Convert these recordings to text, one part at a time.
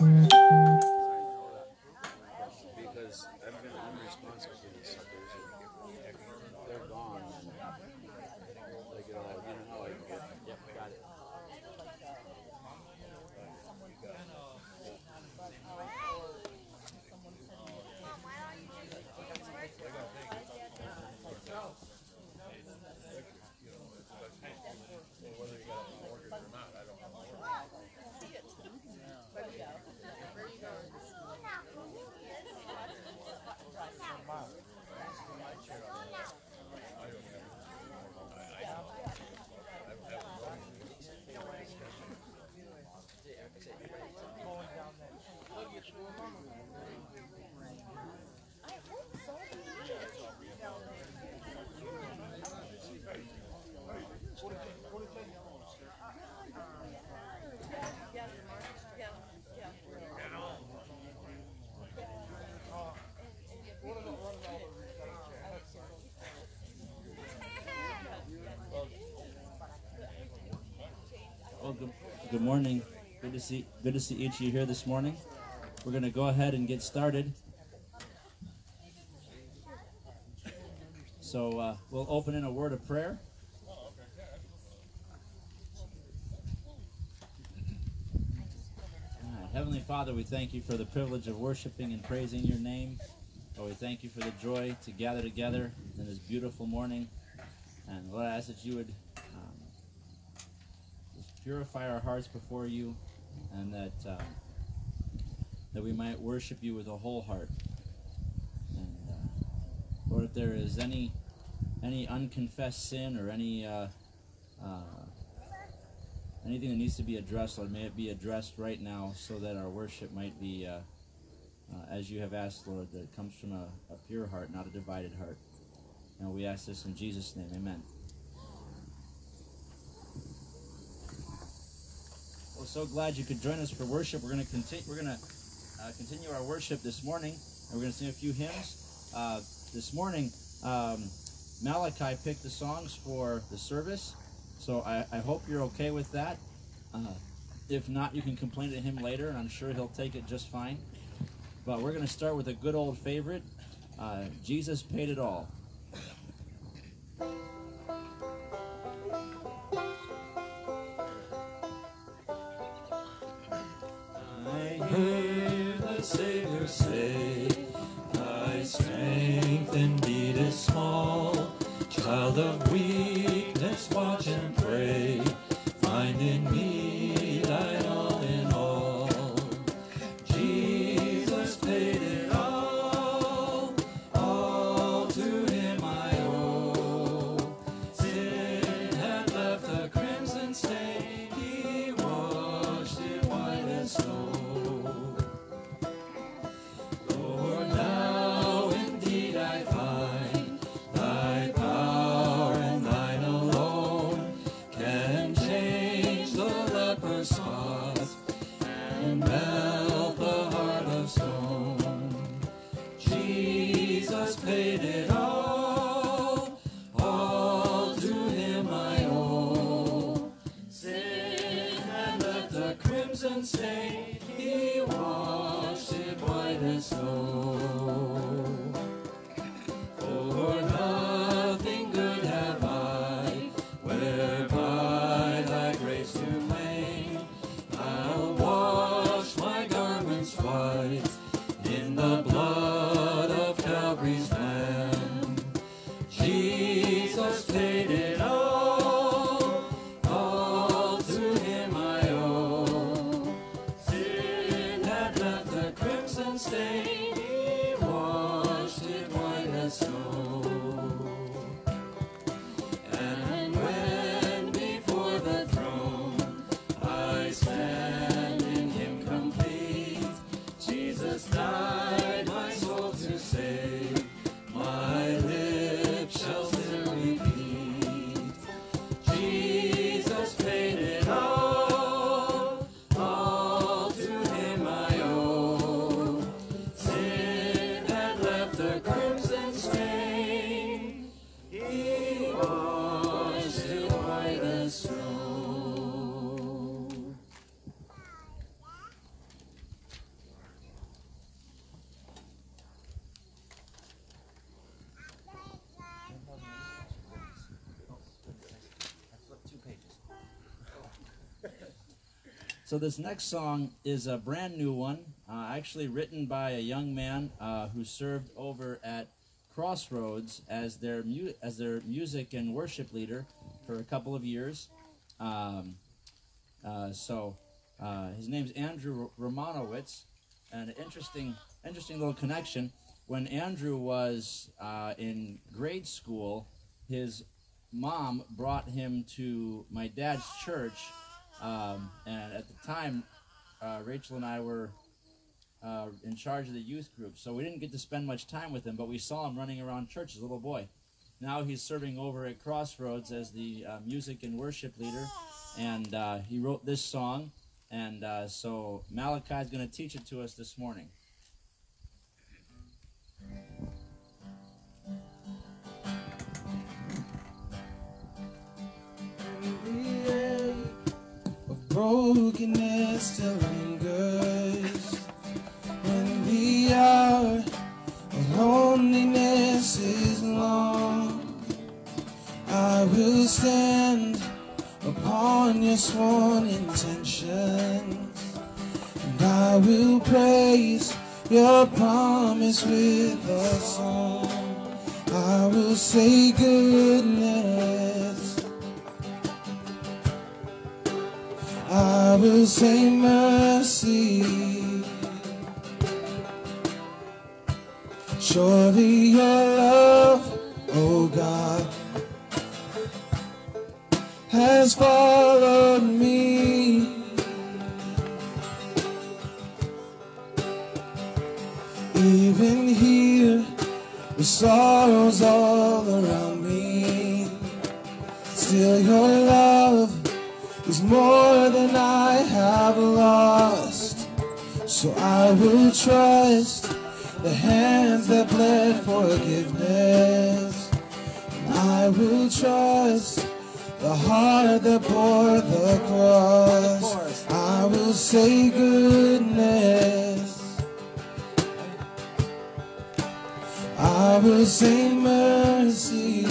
Because I've been, I'm responsible for these suckers. and They're gone. and They get all, you know how I get. Yep, got it. Well, good, morning. Good to see good to see each of you here this morning. We're going to go ahead and get started. So uh, we'll open in a word of prayer. Right. Heavenly Father, we thank you for the privilege of worshiping and praising your name. Lord, we thank you for the joy to gather together in this beautiful morning. And Lord, I ask that you would purify our hearts before you, and that um, that we might worship you with a whole heart. And uh, Lord, if there is any any unconfessed sin or any uh, uh, anything that needs to be addressed, Lord, may it be addressed right now, so that our worship might be uh, uh, as you have asked, Lord, that it comes from a, a pure heart, not a divided heart. And we ask this in Jesus' name, Amen. We're so glad you could join us for worship. We're going to continue. We're going to uh, continue our worship this morning, and we're going to sing a few hymns. Uh, this morning, um, Malachi picked the songs for the service, so I, I hope you're okay with that. Uh, if not, you can complain to him later, and I'm sure he'll take it just fine. But we're going to start with a good old favorite. Uh, Jesus paid it all. So this next song is a brand new one, uh, actually written by a young man uh, who served over at Crossroads as their mu- as their music and worship leader for a couple of years. Um, uh, so uh, his name's Andrew Romanowitz, and an interesting interesting little connection. When Andrew was uh, in grade school, his mom brought him to my dad's church, um, and at the time, uh, Rachel and I were uh, in charge of the youth group, so we didn't get to spend much time with him, but we saw him running around church as a little boy. Now he's serving over at Crossroads as the uh, music and worship leader, and uh, he wrote this song, and uh, so Malachi is going to teach it to us this morning. Brokenness still lingers. When the hour of loneliness is long, I will stand upon your sworn intentions, and I will praise your promise with a song. I will say goodness. I will say mercy. Surely your love, oh God, has followed me. Even here, with sorrows all around me, still your lost. So I will trust the hands that bled forgiveness. I will trust the heart that bore the cross. I will say goodness. I will say mercy.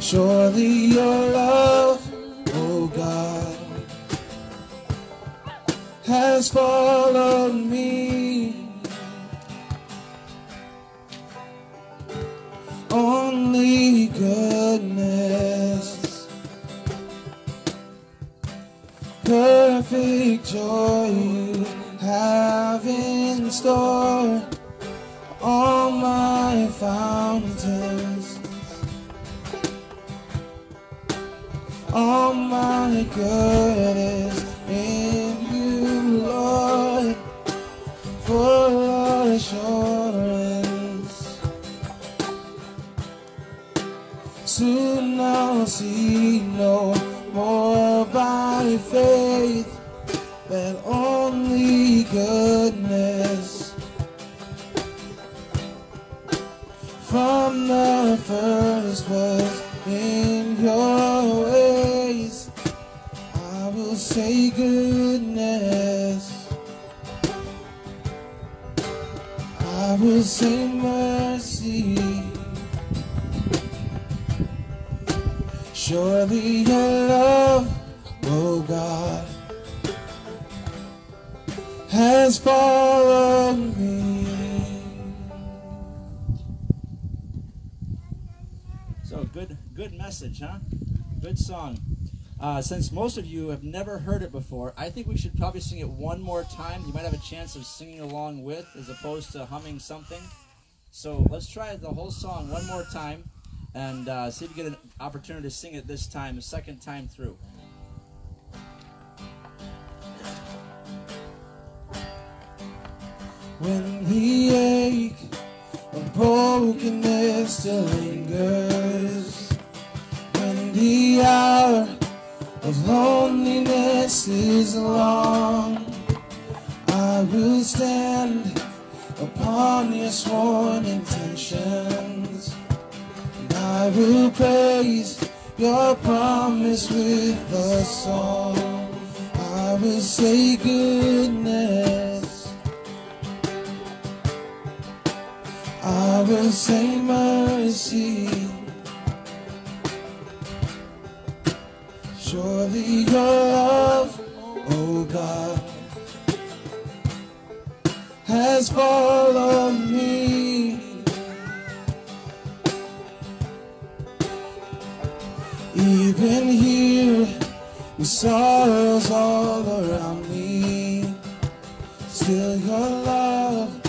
Surely your love, has followed me. Only goodness, perfect joy you have in store. All my fountains. all my good for assurance. Soon I'll see no more by faith that only goodness from the first was Will mercy. Surely your love, oh God, has followed me. So good, good message, huh? Good song. Uh, since most of you have never heard it before, I think we should probably sing it one more time. You might have a chance of singing along with, as opposed to humming something. So let's try the whole song one more time, and uh, see if you get an opportunity to sing it this time, the second time through. When the ache of brokenness still is long, I will stand upon your sworn intentions, and I will praise your promise with a song. I will say goodness. I will say mercy. Surely Surely your has followed me. Even here, with sorrows all around me, still your love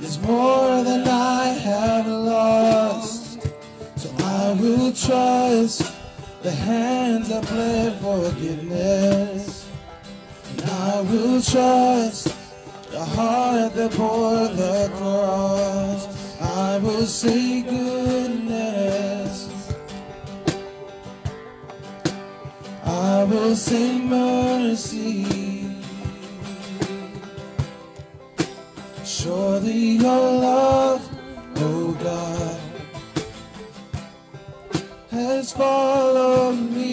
is more than I have lost. So I will trust the hands that bled forgiveness. And I will trust the heart that bore the cross. I will say goodness. I will say mercy. Surely your love, oh God, has followed me.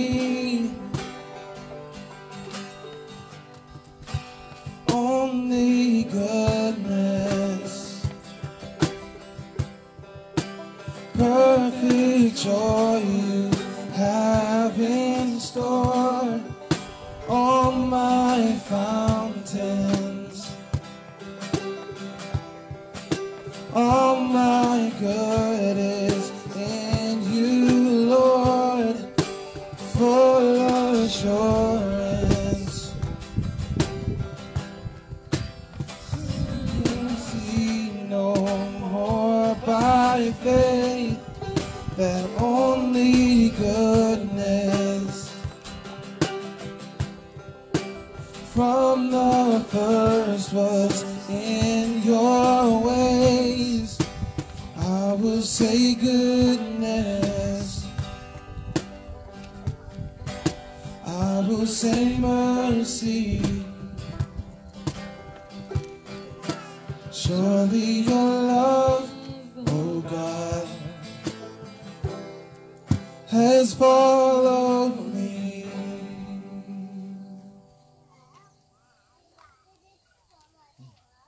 Say mercy. Surely your love, oh God, has followed me.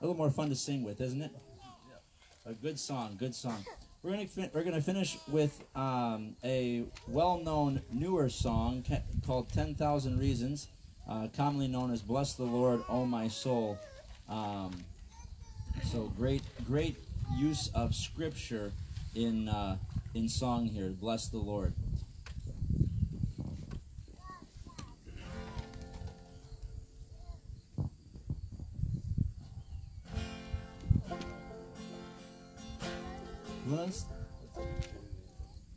A little more fun to sing with, isn't it? A good song, good song. We're gonna fin- we're gonna finish with um, a well-known newer song ca- called "Ten Thousand Reasons," uh, commonly known as "Bless the Lord, O My Soul." Um, so great, great use of scripture in uh, in song here. Bless the Lord. Bless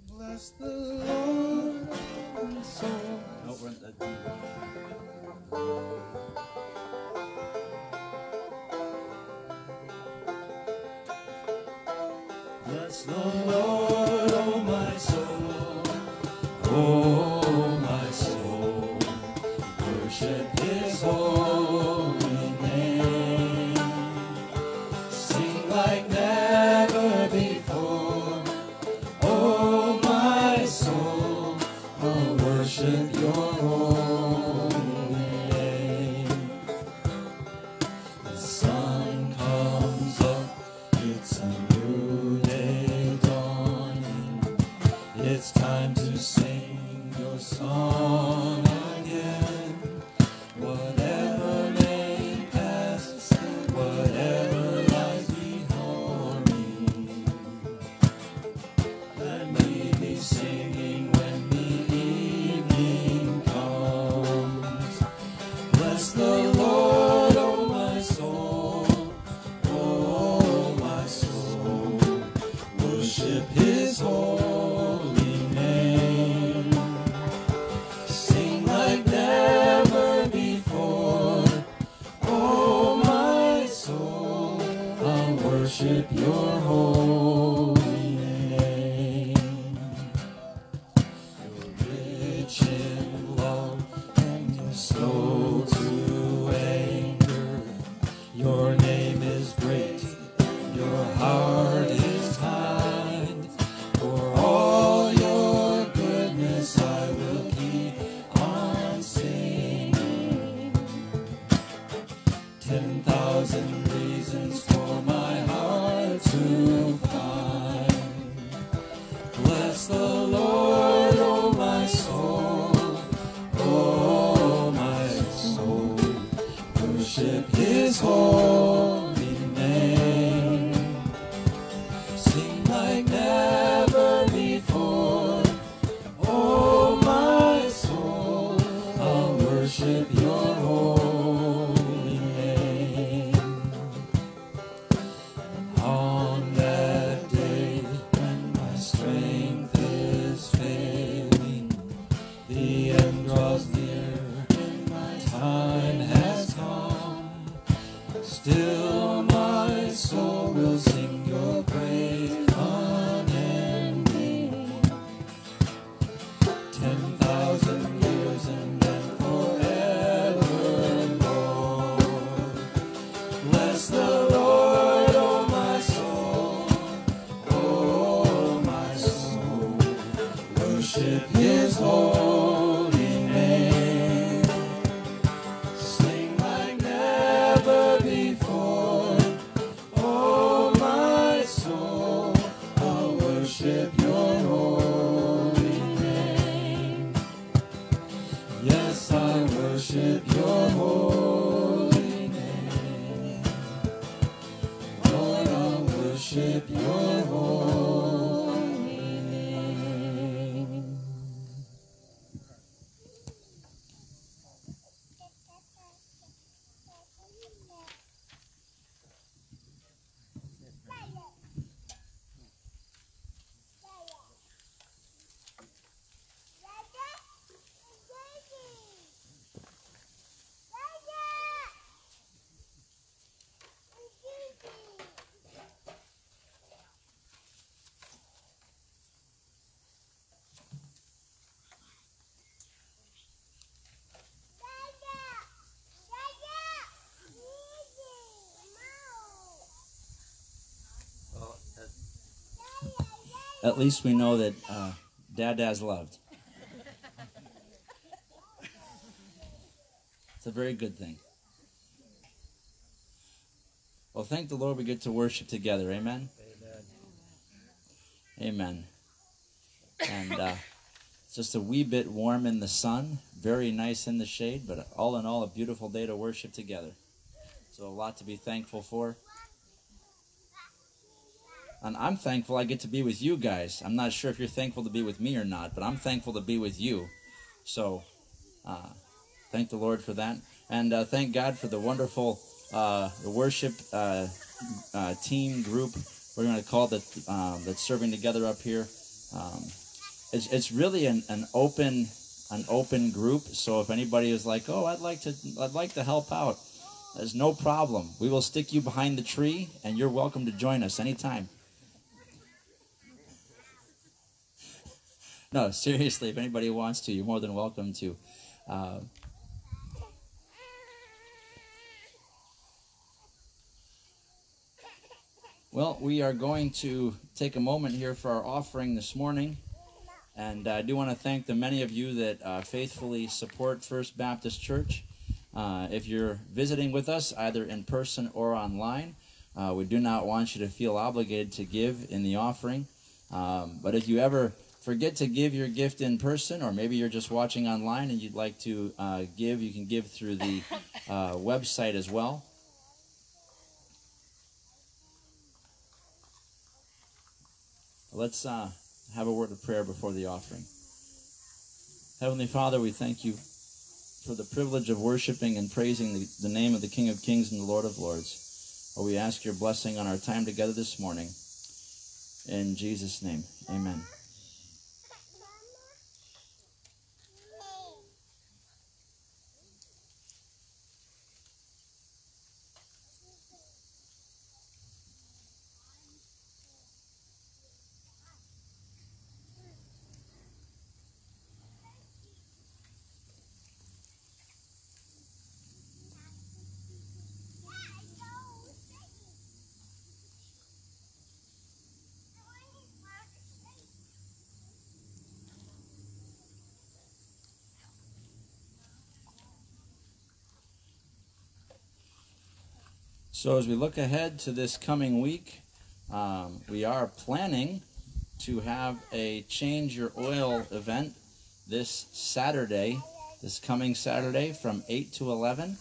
Bless the Lord, my soul. No, we're in the- Bless the Lord, oh my soul, oh At least we know that uh, Dad Dad's loved. It's a very good thing. Well, thank the Lord we get to worship together. Amen. Amen. And uh, it's just a wee bit warm in the sun, very nice in the shade, but all in all, a beautiful day to worship together. So, a lot to be thankful for. And I'm thankful I get to be with you guys. I'm not sure if you're thankful to be with me or not, but I'm thankful to be with you. So, uh, thank the Lord for that. And uh, thank God for the wonderful uh, worship uh, uh, team group, we're going to call that, um, that's serving together up here. Um, it's, it's really an, an open an open group. So if anybody is like, oh, I'd like to I'd like to help out, there's no problem. We will stick you behind the tree, and you're welcome to join us anytime. No, seriously, if anybody wants to, you're more than welcome to. Uh, well, we are going to take a moment here for our offering this morning. And I do want to thank the many of you that uh, faithfully support First Baptist Church. Uh, if you're visiting with us, either in person or online, uh, we do not want you to feel obligated to give in the offering. Um, but if you ever forget to give your gift in person, or maybe you're just watching online and you'd like to uh, give, you can give through the uh, website as well. Let's uh, have a word of prayer before the offering. Heavenly Father, we thank you for the privilege of worshiping and praising the, the name of the King of Kings and the Lord of Lords. Oh, we ask your blessing on our time together this morning. In Jesus' name, amen. So, as we look ahead to this coming week, um, we are planning to have a Change Your Oil event this Saturday, this coming Saturday from 8 to 11.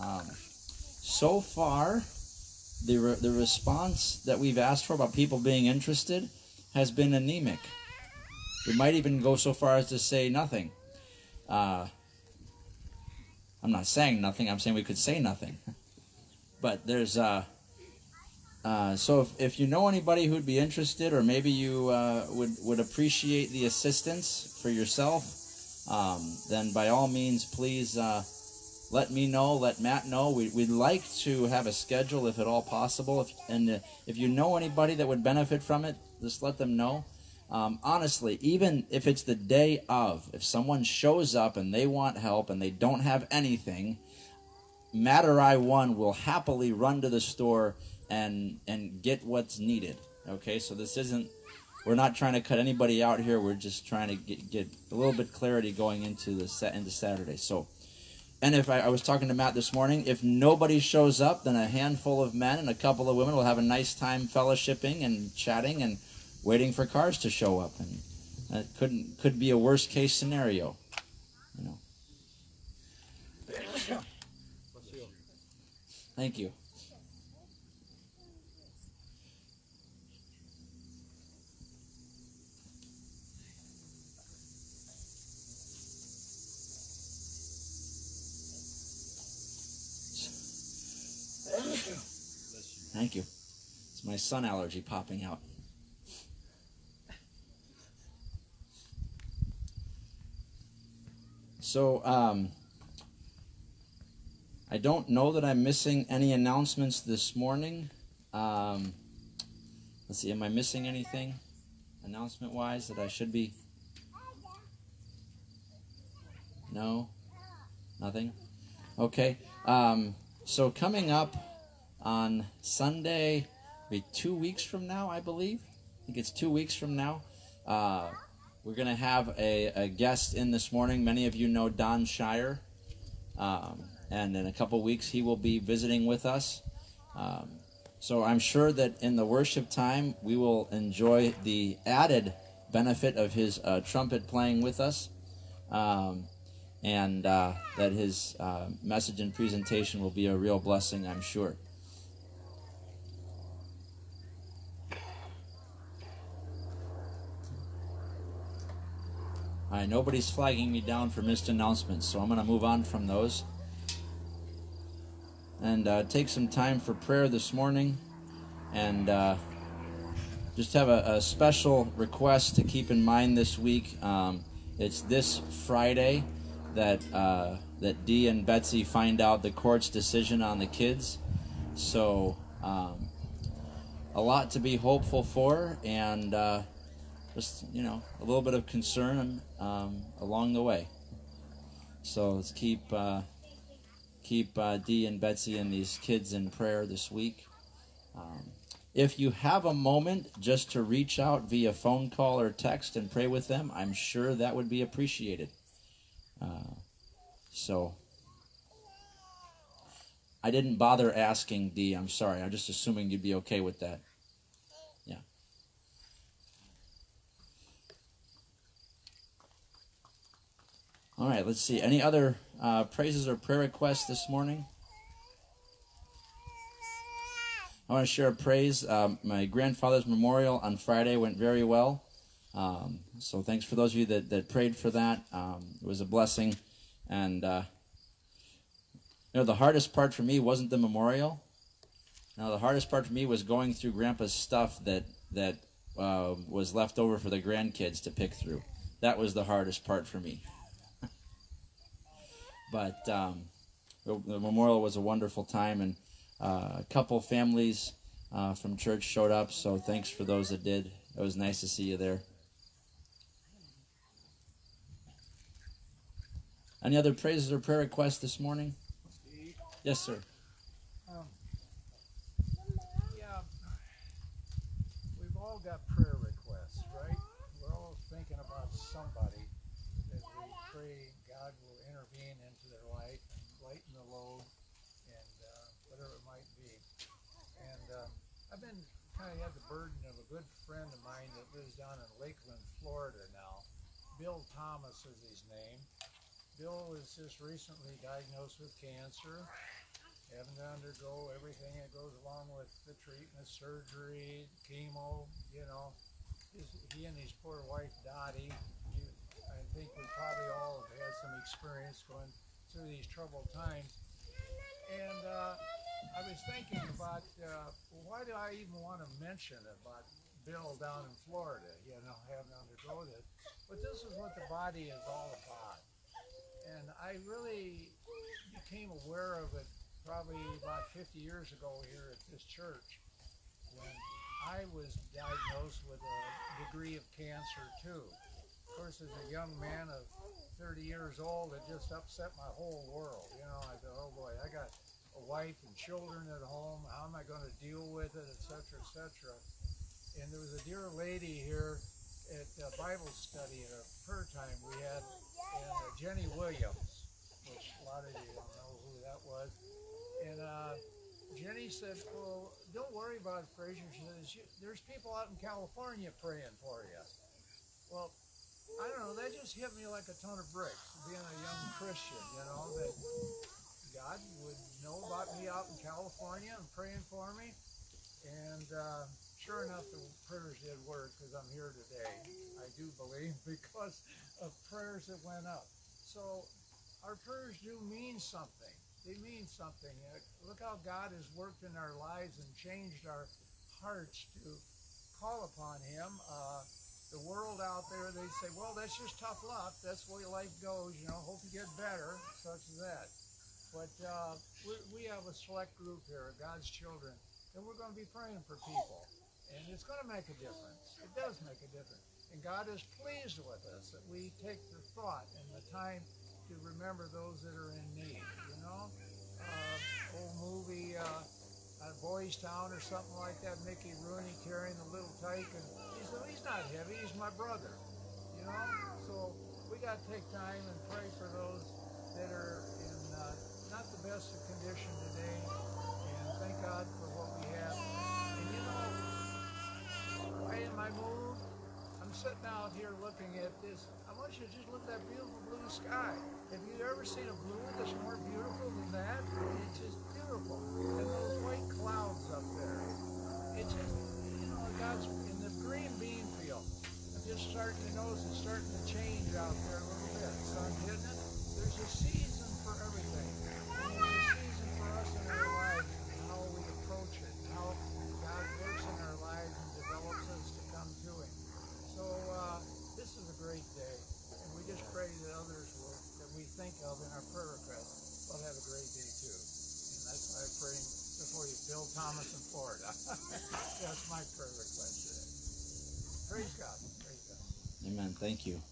Um, so far, the, re- the response that we've asked for about people being interested has been anemic. We might even go so far as to say nothing. Uh, I'm not saying nothing, I'm saying we could say nothing. but there's uh, uh, so if, if you know anybody who'd be interested or maybe you uh, would would appreciate the assistance for yourself um, then by all means please uh, let me know let matt know. We, we'd like to have a schedule if at all possible. If, and uh, if you know anybody that would benefit from it just let them know. Um, honestly even if it's the day of if someone shows up and they want help and they don't have anything Matt I, one, will happily run to the store and and get what's needed. Okay, so this isn't. We're not trying to cut anybody out here. We're just trying to get, get a little bit clarity going into the set into Saturday. So, and if I, I was talking to Matt this morning, if nobody shows up, then a handful of men and a couple of women will have a nice time fellowshipping and chatting and waiting for cars to show up. And that couldn't could be a worst case scenario, you know. Thank you. Thank you. It's my sun allergy popping out. So, um, I don't know that I'm missing any announcements this morning. Um, let's see, am I missing anything announcement wise that I should be? No? Nothing? Okay. Um, so, coming up on Sunday, be two weeks from now, I believe. I think it's two weeks from now. Uh, we're going to have a, a guest in this morning. Many of you know Don Shire. Um, and in a couple weeks, he will be visiting with us. Um, so I'm sure that in the worship time, we will enjoy the added benefit of his uh, trumpet playing with us. Um, and uh, that his uh, message and presentation will be a real blessing, I'm sure. All right, nobody's flagging me down for missed announcements, so I'm going to move on from those and uh, take some time for prayer this morning and uh, just have a, a, special request to keep in mind this week. Um, it's this Friday that uh, that Dee and Betsy find out the court's decision on the kids. So um, a lot to be hopeful for, and uh, just you know a little bit of concern um, along the way. So let's keep uh, keep uh, Dee and Betsy and these kids in prayer this week. Um, if you have a moment just to reach out via phone call or text and pray with them, I'm sure that would be appreciated. Uh, so I didn't bother asking Dee. I'm sorry. I'm just assuming you'd be okay with that. Yeah. All right. Let's see. Any other uh, praises or prayer requests this morning? I want to share a praise. Um, my grandfather's memorial on Friday went very well. Um, so thanks for those of you that, that prayed for that. Um, it was a blessing. And, uh, you know, the hardest part for me wasn't the memorial. Now, the hardest part for me was going through Grandpa's stuff that, that uh, was left over for the grandkids to pick through. That was the hardest part for me. But um, the, the, memorial was a wonderful time, and uh, a couple families uh, from church showed up. So thanks for those that did. It was nice to see you there. Any other praises or prayer requests this morning? Yes, sir. Um, yeah, we've all got prayer requests, right? We're all thinking about somebody that we pray God will intervene into their life and lighten the load and uh, whatever it might be. And um, I've of had the burden of a good friend of mine that lives down in Lakeland, Florida now. Bill Thomas is his name. Bill was just recently diagnosed with cancer, having to undergo everything that goes along with the treatment, surgery, chemo, you know. His, he and his poor wife Dottie, you, I think we probably all have had some experience going through these troubled times. And uh, I was thinking about uh, why do I even want to mention about Bill down in Florida, you know, having to undergo this. But this is what the body is all about and I really became aware of it probably about 50 years ago here at this church when I was diagnosed with a degree of cancer too. of course, as a young man of 30 years old, it just upset my whole world. You know, I thought, oh boy, I got a wife and children at home. How am I going to deal with it, et cetera, et cetera. And there was a dear lady here at uh, Bible study at a prayer time we had, and uh, Jenny Williams, which a lot of you don't know who that was. And uh, Jenny said, "Well, don't worry about it, Fraser." She says, "There's people out in California praying for you." Well, I don't know. That just hit me like a ton of bricks. Being a young Christian, you know that God would know about me out in California and praying for me. And uh, sure enough, the prayers did work because I'm here today. I do believe because of prayers that went up. So our prayers do mean something. They mean something. Uh, look how God has worked in our lives and changed our hearts to call upon Him. Uh, the world out there, they say, well, that's just tough luck. That's the way life goes. You know, hope you get better, such as that. But uh, we, we have a select group here, God's children, and we're going to be praying for people. And it's going to make a difference. It does make a difference. And God is pleased with us that we take the thought and the time to remember those that are in need. You know, uh, old movie, uh, Boys Town or something like that. Mickey Rooney carrying the little tyke, and he's he's not heavy. He's my brother. You know, so we got to take time and pray for those that are not the best of condition today, and thank God for what we have. And you know, why am I moved? I'm sitting out here looking at this. I want you to just look at that beautiful blue sky. Have you ever seen a blue that's more beautiful than that? It's just beautiful. And those white clouds up there. It's just, you know, God's in the green bean field. I'm just starting to notice it's starting to change out there a little bit. Sun hitting it. There's a season for everything. And there's a season for us in our lives and how we approach it, and how God works in our lives and develops us to come to Him. So uh, this is a great day, and we just pray that others will, that we think of in our prayer requests will have a great day too. And that's why I'm praying before you, Bill Thomas in Florida. that's my prayer request today. Praise God. Praise God. Amen. Thank you.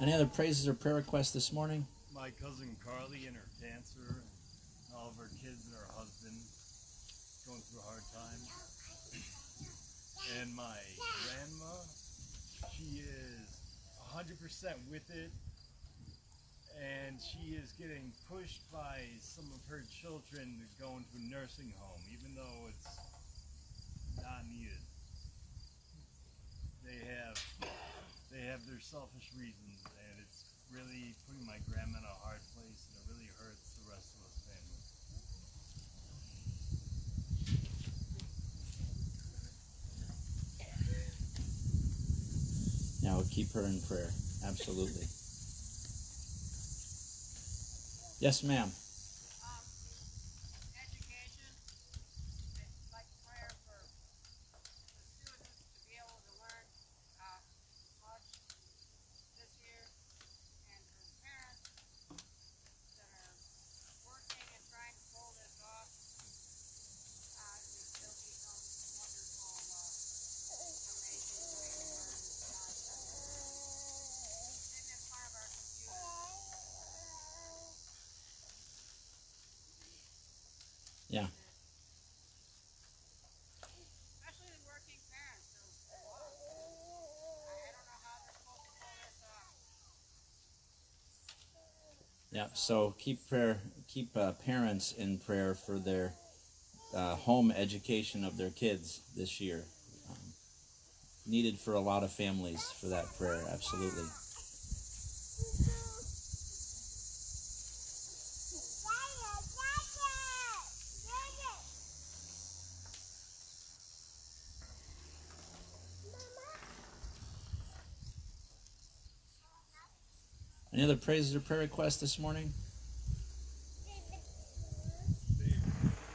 Any other praises or prayer requests this morning? my cousin Carly and her cancer, and all of her kids and her husband going through a hard time. And my grandma, she is 100% with it, and she is getting pushed by some of her children to go into a nursing home, even though it's not needed. They have they have their selfish reasons, and it's really putting my grandma in a hard place, and it really hurts the rest of us family. We'll keep her in prayer. Absolutely. Yes, ma'am. Um, education, I'd like prayer for the students to be able to learn, uh, much this year, and for the parents that are working and trying to pull this off, uh, we still need some wonderful, uh, information for you to learn, uh, sitting in front of our computers. Yeah. Especially the working parents, so, I, I don't know how they're supposed to pull this off. Yeah. So keep prayer, keep uh, parents in prayer for their uh, home education of their kids this year. Um, needed for a lot of families for that prayer. Absolutely. Any other praises or prayer requests this morning?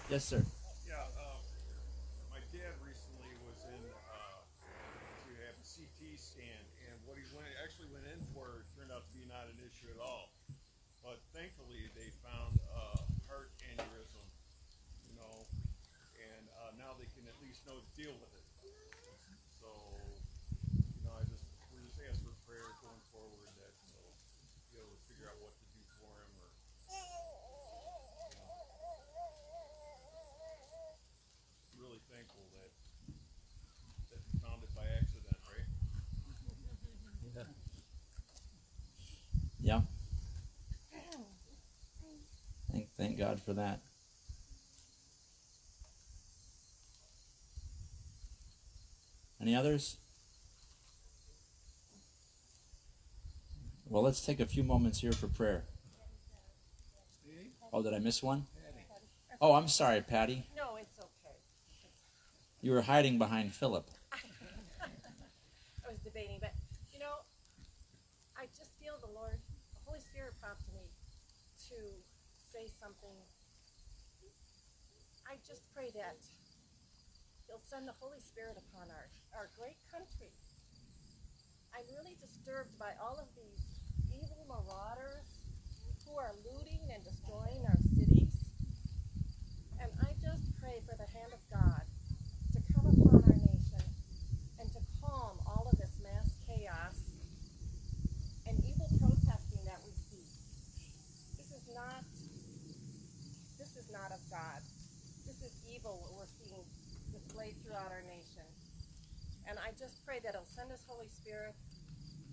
Yes, sir. Yeah, uh, my dad recently was in uh, to have a CT scan, and what he went actually went in for turned out to be not an issue at all. But thankfully, they found a heart aneurysm, you know, and uh, now they can at least know to deal with it. So, you know, I just we're just asking for prayer going forward that he'll be able to figure out what to do for him or. Really thankful that that he found it by accident, right? Yeah. Thank, thank God for that. Any others? Well, let's take a few moments here for prayer. Oh, did I miss one? Oh, I'm sorry, Patty. No, it's okay. You were hiding behind Philip. I was debating, but you know, I just feel the Lord, the Holy Spirit prompted me to say something. I just pray that He'll send the Holy Spirit upon our, our great country. I'm really disturbed by all of these marauders who are looting and destroying our cities. And I just pray for the hand of God to come upon our nation and to calm all of this mass chaos and evil protesting that we see. This is not this is not of God. This is evil what we're seeing displayed throughout our nation. And I just pray that he'll send his Holy Spirit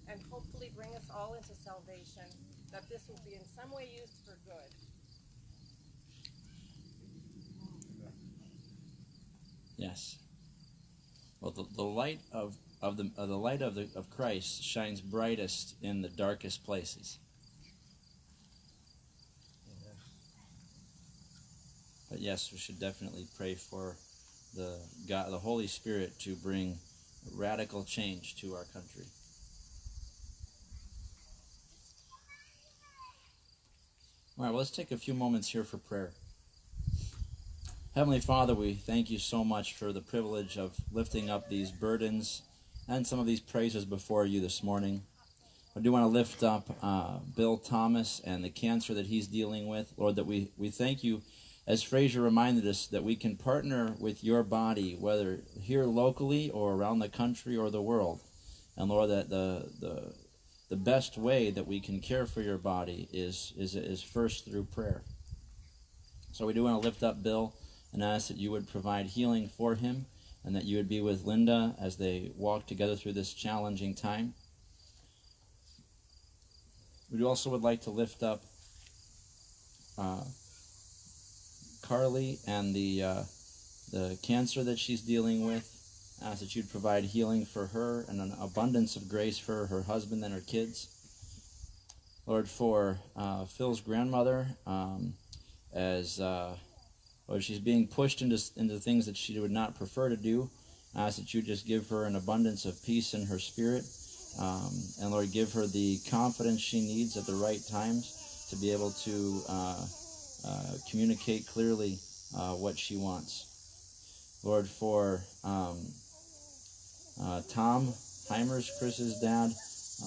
and hopefully bring us all into salvation, that this will be in some way used for good. Yes. Well, the, the light of, of the uh, the light of the of Christ shines brightest in the darkest places. But yes, we should definitely pray for the God, the Holy Spirit, to bring radical change to our country. All right, well, let's take a few moments here for prayer. Heavenly Father, we thank you so much for the privilege of lifting up these burdens and some of these praises before you this morning. I do want to lift up uh, Bill Thomas and the cancer that he's dealing with. Lord, that we, we thank you, as Frazier reminded us, that we can partner with your body, whether here locally or around the country or the world. And Lord, that the, the, the best way that we can care for your body is, is, is first through prayer. So we do want to lift up Bill and ask that you would provide healing for him and that you would be with Linda as they walk together through this challenging time. We also would like to lift up uh, Carly and the uh, the cancer that she's dealing with. Ask that you'd provide healing for her and an abundance of grace for her husband and her kids. Lord, for uh, Phil's grandmother, um, as uh, she's being pushed into into things that she would not prefer to do. I ask that you just give her an abundance of peace in her spirit, um, and Lord, give her the confidence she needs at the right times to be able to uh, uh, communicate clearly uh, what she wants. Lord, for um, uh, Tom Heimers, Chris's dad,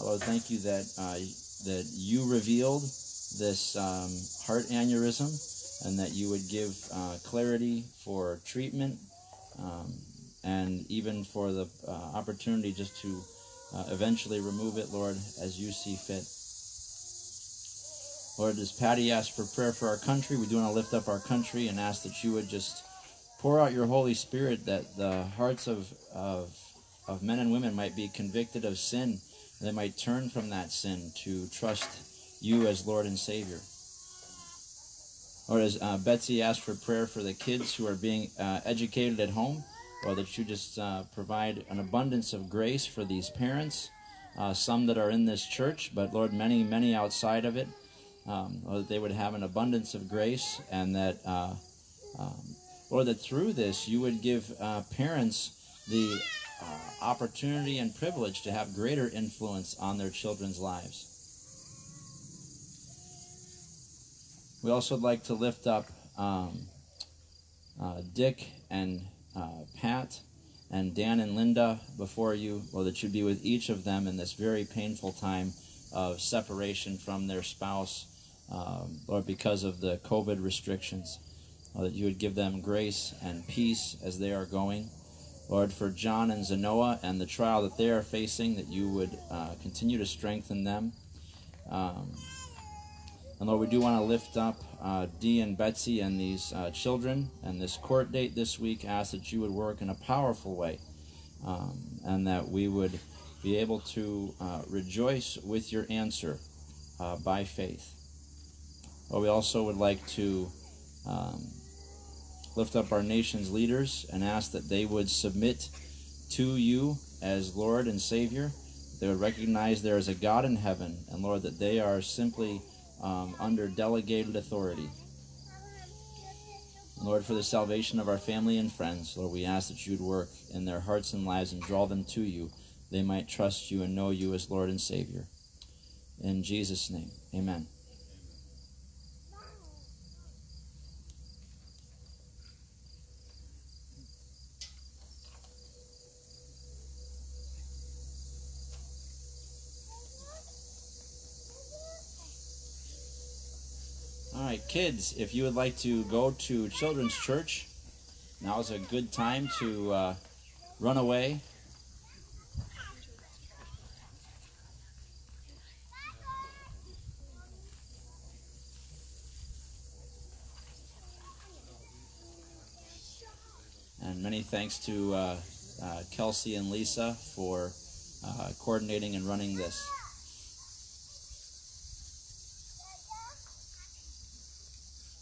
Lord, thank you that uh, that you revealed this um, heart aneurysm and that you would give uh, clarity for treatment um, and even for the opportunity just to eventually remove it, Lord, as you see fit. Lord, as Patty asked for prayer for our country, we do want to lift up our country and ask that you would just pour out your Holy Spirit that the hearts of, of, of men and women might be convicted of sin and they might turn from that sin to trust you as Lord and Savior. Or as uh, Betsy asked for prayer for the kids who are being uh, educated at home, or that you just uh, provide an abundance of grace for these parents, uh, some that are in this church, but Lord, many, many outside of it, um, or that they would have an abundance of grace, and that, uh, um, Lord, that through this you would give uh, parents the opportunity and privilege to have greater influence on their children's lives. We also would like to lift up um, uh, Dick and uh, Pat and Dan and Linda before you, or that you'd be with each of them in this very painful time of separation from their spouse, um, or because of the COVID restrictions, or that you would give them grace and peace as they are going. Lord, for John and Zanoa and the trial that they are facing, that you would uh, continue to strengthen them. Um, and Lord, we do want to lift up uh, Dee and Betsy and these uh, children and this court date this week. Ask that you would work in a powerful way um, and that we would be able to uh, rejoice with your answer uh, by faith. Well, we also would like to um, lift up our nation's leaders and ask that they would submit to you as Lord and Savior. They would recognize there is a God in heaven, and Lord, that they are simply um, under delegated authority. Lord, for the salvation of our family and friends, Lord, we ask that you would work in their hearts and lives and draw them to you. They might trust you and know you as Lord and Savior. In Jesus' name, amen. All kids, if you would like to go to Children's Church, now is a good time to uh, run away. And many thanks to uh, uh, Kelsey and Lisa for uh, coordinating and running this.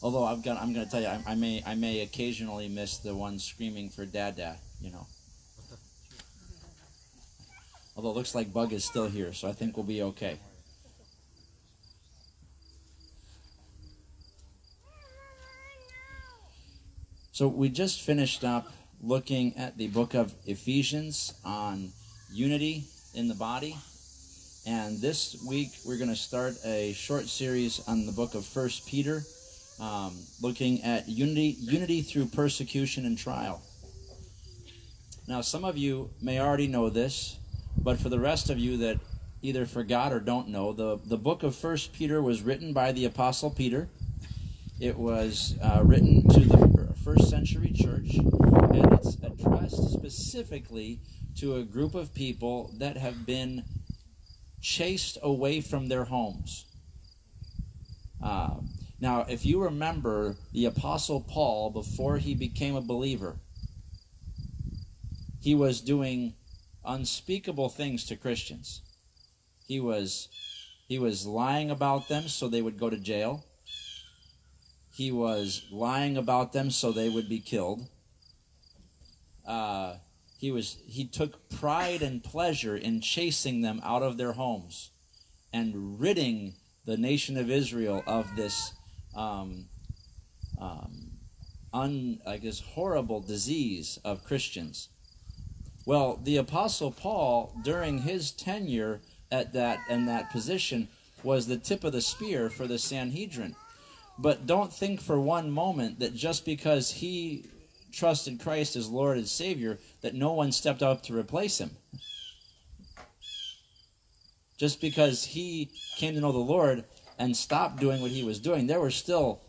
Although I've got, I'm going to tell you, I, I may, I may occasionally miss the one screaming for Dada. You know. Although it looks like Bug is still here, so I think we'll be okay. So we just finished up looking at the book of Ephesians on unity in the body. And this week we're going to start a short series on the book of First Peter, um, looking at unity, unity through persecution and trial. Now, some of you may already know this, but for the rest of you that either forgot or don't know, the, the book of First Peter was written by the Apostle Peter. It was uh, written to the first century church, and it's addressed specifically to a group of people that have been chased away from their homes. Uh, now, if you remember the Apostle Paul before he became a believer, he was doing unspeakable things to Christians. He was he was lying about them so they would go to jail. He was lying about them so they would be killed. Uh, he was he took pride and pleasure in chasing them out of their homes and ridding the nation of Israel of this um, um, un, I guess horrible disease of Christians. Well, the apostle Paul during his tenure at that in that position was the tip of the spear for the Sanhedrin. But don't think for one moment that just because he trusted Christ as Lord and Savior that no one stepped up to replace him. Just because he came to know the Lord and stopped doing what he was doing, there were still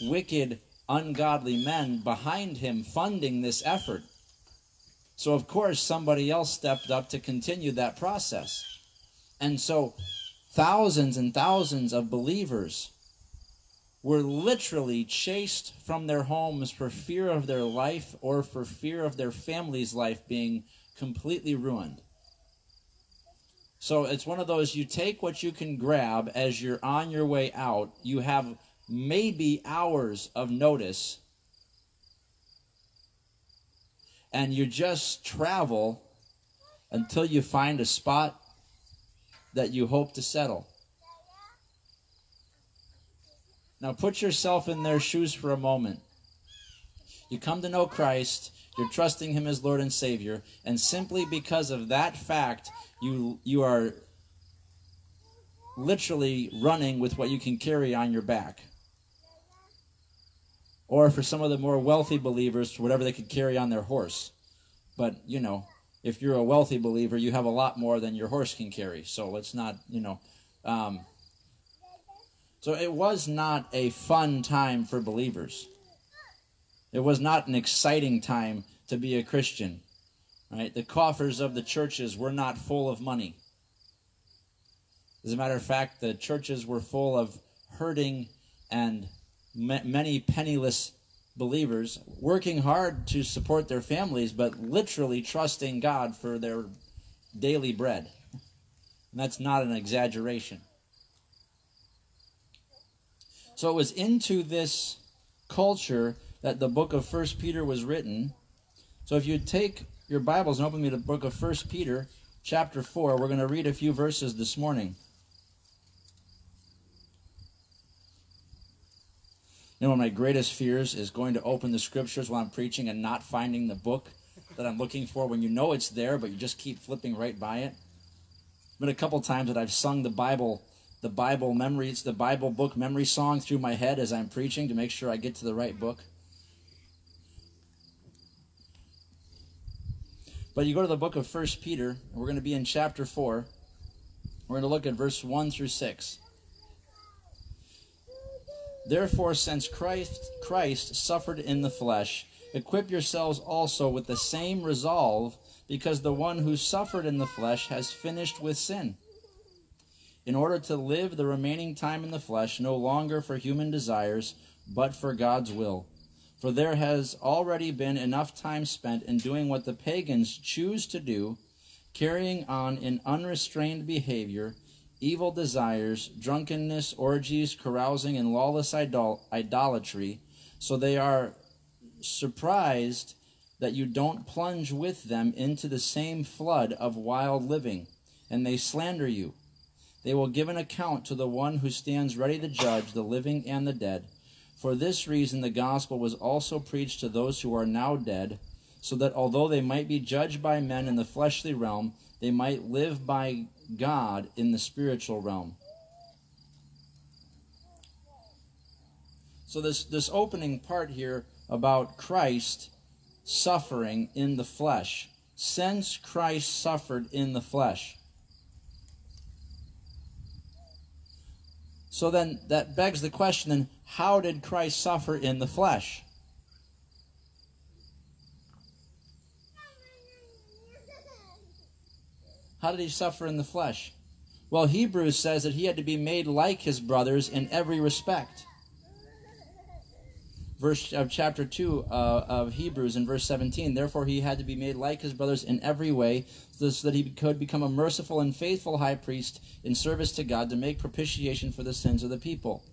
wicked, ungodly men behind him funding this effort. So, of course, somebody else stepped up to continue that process. And so, thousands and thousands of believers were literally chased from their homes for fear of their life or for fear of their family's life being completely ruined. So it's one of those you take what you can grab as you're on your way out. You have maybe hours of notice. And you just travel until you find a spot that you hope to settle. Now put yourself in their shoes for a moment. You come to know Christ, you're trusting him as Lord and Savior, and simply because of that fact, you you are literally running with what you can carry on your back. Or for some of the more wealthy believers, whatever they could carry on their horse. But, you know, if you're a wealthy believer, you have a lot more than your horse can carry. So let's not, you know. Um, so it was not a fun time for believers. It was not an exciting time to be a Christian. Right? The coffers of the churches were not full of money. As a matter of fact, the churches were full of hurting and ma- many penniless believers working hard to support their families, but literally trusting God for their daily bread. And that's not an exaggeration. So it was into this culture that the book of First Peter was written. So if you take your Bibles and open me to the book of First Peter, chapter 4, we're going to read a few verses this morning. You know, one of my greatest fears is going to open the scriptures while I'm preaching and not finding the book that I'm looking for when you know it's there, but you just keep flipping right by it. Been a couple times that I've sung the Bible, the Bible memories, the Bible book memory song through my head as I'm preaching to make sure I get to the right book. But you go to the book of First Peter, and we're going to be in chapter 4. We're going to look at verse 1 through 6. Therefore, since Christ, Christ suffered in the flesh, equip yourselves also with the same resolve, because the one who suffered in the flesh has finished with sin, in order to live the remaining time in the flesh no longer for human desires, but for God's will. For there has already been enough time spent in doing what the pagans choose to do, carrying on in unrestrained behavior evil desires, drunkenness, orgies, carousing, and lawless idol- idolatry. So they are surprised that you don't plunge with them into the same flood of wild living, and they slander you. They will give an account to the one who stands ready to judge the living and the dead. For this reason, the gospel was also preached to those who are now dead, so that although they might be judged by men in the fleshly realm, they might live by God in the spiritual realm. So this this opening part here about Christ suffering in the flesh. Since Christ suffered in the flesh. So then that begs the question then how did Christ suffer in the flesh? How did he suffer in the flesh? Well, Hebrews says that he had to be made like his brothers in every respect. Verse of chapter 2 uh, of Hebrews in verse 17. Therefore, he had to be made like his brothers in every way, so that he could become a merciful and faithful high priest in service to God to make propitiation for the sins of the people.